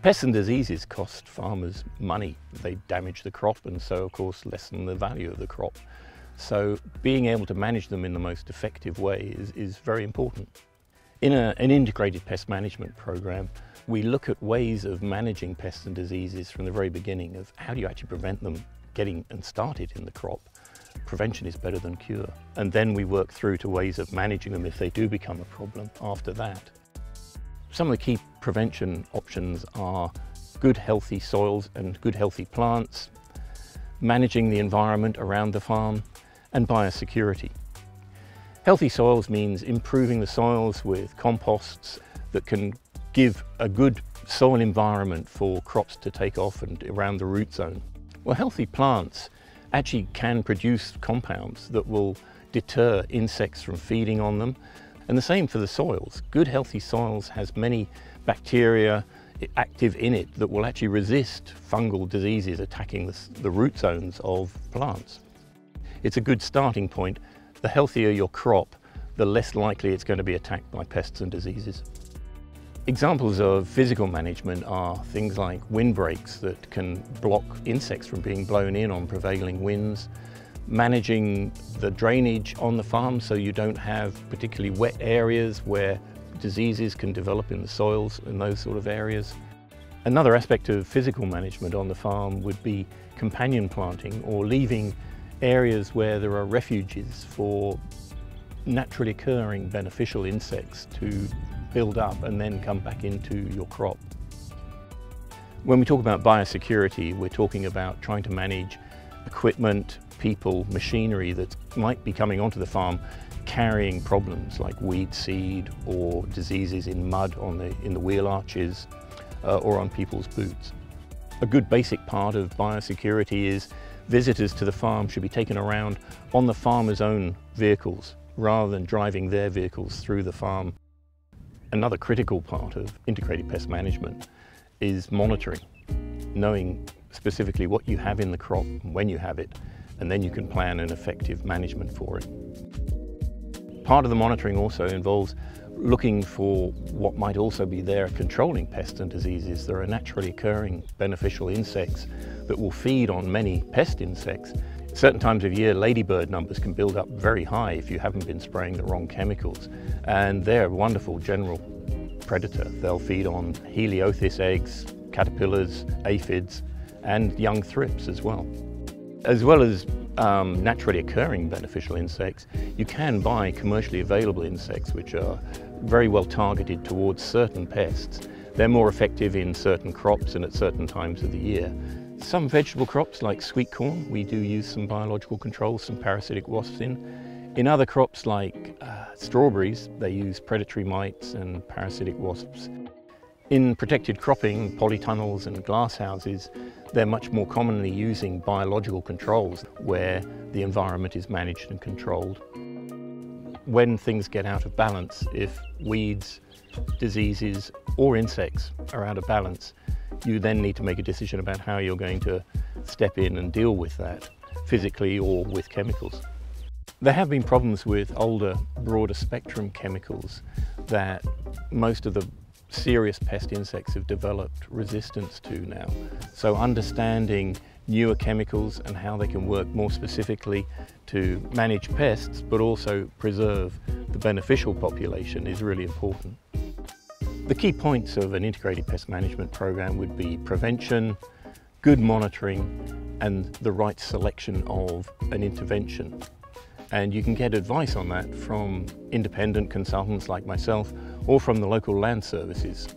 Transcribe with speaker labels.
Speaker 1: Pests and diseases cost farmers money. They damage the crop and so of course lessen the value of the crop. So being able to manage them in the most effective way is, is very important. In a, an integrated pest management program, we look at ways of managing pests and diseases from the very beginning of how do you actually prevent them getting and started in the crop. Prevention is better than cure. And then we work through to ways of managing them if they do become a problem after that. Some of the key prevention options are good healthy soils and good healthy plants, managing the environment around the farm, and biosecurity. Healthy soils means improving the soils with composts that can give a good soil environment for crops to take off and around the root zone. Well, healthy plants actually can produce compounds that will deter insects from feeding on them and the same for the soils. Good healthy soils has many bacteria active in it that will actually resist fungal diseases attacking the, the root zones of plants. It's a good starting point. The healthier your crop, the less likely it's going to be attacked by pests and diseases. Examples of physical management are things like windbreaks that can block insects from being blown in on prevailing winds, managing the drainage on the farm so you don't have particularly wet areas where diseases can develop in the soils in those sort of areas. Another aspect of physical management on the farm would be companion planting or leaving areas where there are refuges for naturally occurring beneficial insects to build up and then come back into your crop. When we talk about biosecurity, we're talking about trying to manage equipment, people, machinery that might be coming onto the farm carrying problems like weed seed or diseases in mud on the, in the wheel arches uh, or on people's boots. A good basic part of biosecurity is visitors to the farm should be taken around on the farmer's own vehicles rather than driving their vehicles through the farm. Another critical part of integrated pest management is monitoring, knowing specifically what you have in the crop, and when you have it, and then you can plan an effective management for it. Part of the monitoring also involves looking for what might also be there controlling pests and diseases. There are naturally occurring beneficial insects that will feed on many pest insects. Certain times of year, ladybird numbers can build up very high if you haven't been spraying the wrong chemicals. And they're a wonderful general predator. They'll feed on heliothis eggs, caterpillars, aphids, and young thrips as well. As well as um, naturally occurring beneficial insects, you can buy commercially available insects which are very well targeted towards certain pests. They're more effective in certain crops and at certain times of the year. Some vegetable crops like sweet corn, we do use some biological controls, some parasitic wasps in. In other crops like uh, strawberries, they use predatory mites and parasitic wasps. In protected cropping, polytunnels and glasshouses, they're much more commonly using biological controls where the environment is managed and controlled. When things get out of balance, if weeds, diseases or insects are out of balance, you then need to make a decision about how you're going to step in and deal with that, physically or with chemicals. There have been problems with older, broader spectrum chemicals that most of the serious pest insects have developed resistance to now. So understanding newer chemicals and how they can work more specifically to manage pests but also preserve the beneficial population is really important. The key points of an integrated pest management program would be prevention, good monitoring and the right selection of an intervention. And you can get advice on that from independent consultants like myself or from the local land services.